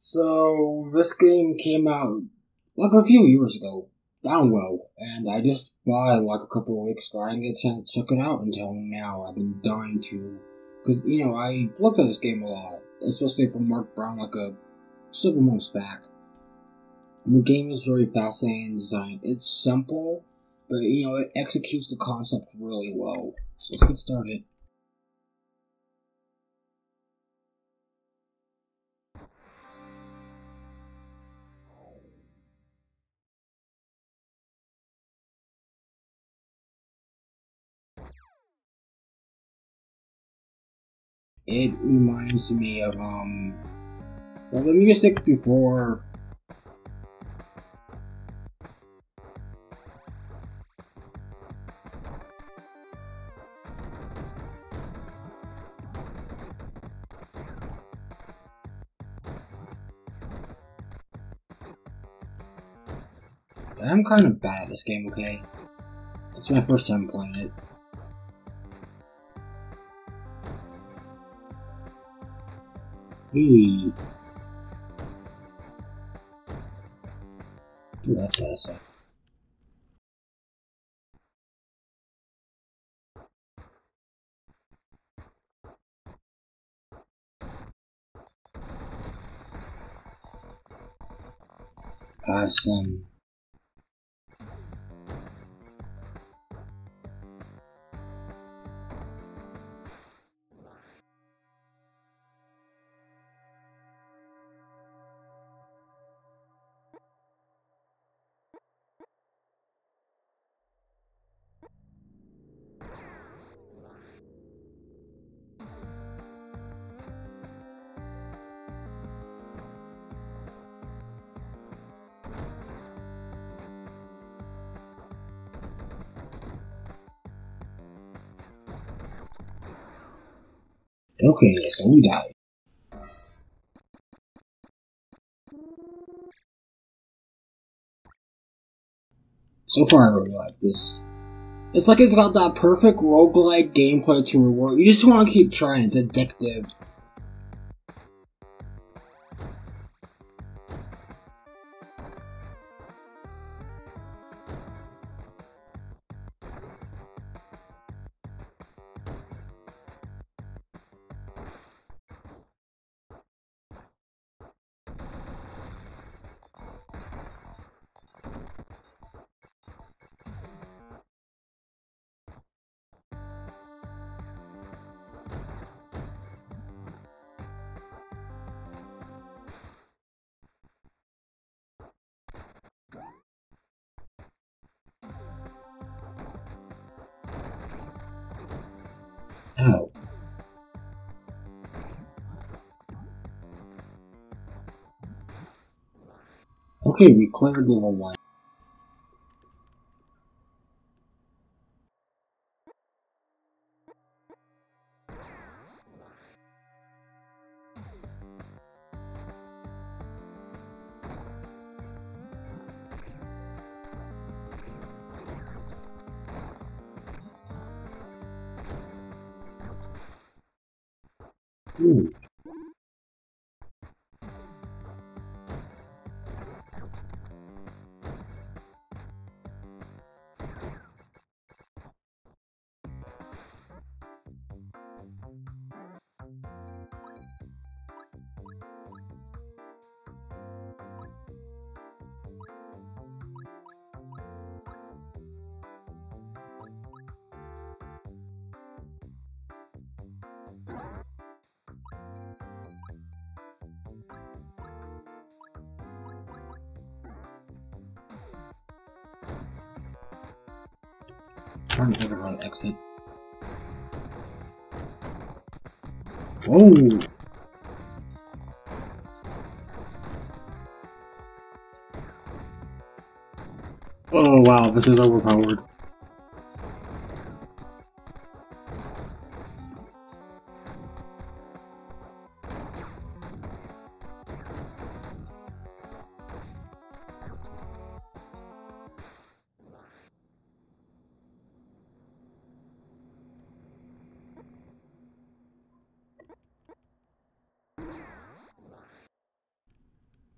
So this game came out like a few years ago, Downwell, and I just bought like a couple of weeks ago. I didn't get a chance to check it out until now. I've been dying to, because you know I looked at this game a lot, especially from Mark Brown like a several months back. And the game is very fascinating design. It's simple, but you know it executes the concept really well. So let's get started. It reminds me of um well the music before I'm kind of bad at this game, okay? It's my first time playing it. Hey. That's awesome. Awesome. Okay, so we died. So far, I really like this. It's like it's got that perfect roguelike gameplay to reward. You just want to keep trying. It's addictive. Okay, we cleared level 1. Ooh. How to exit. Whoa! Oh wow, this is overpowered.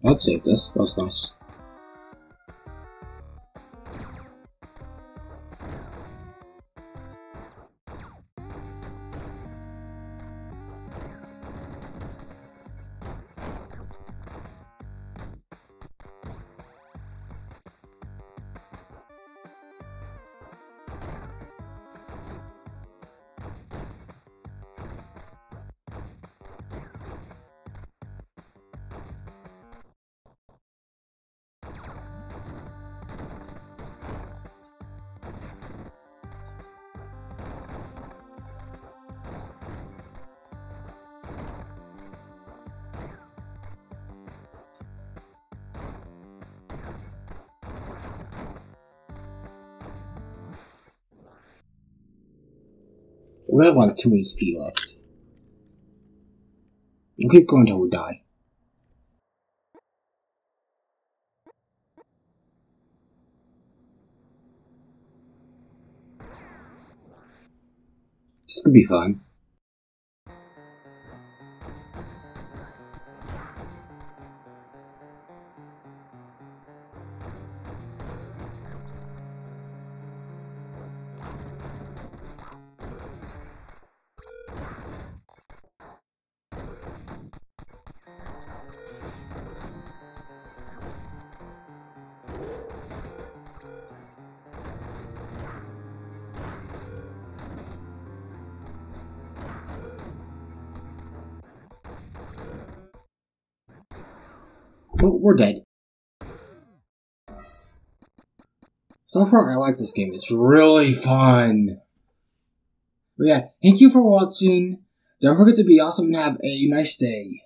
Let's save this. That's nice. We have like 2 HP left. We'll keep going until we die. This could be fun. Well, we're dead. So far, I like this game. It's really fun. But yeah, thank you for watching. Don't forget to be awesome and have a nice day.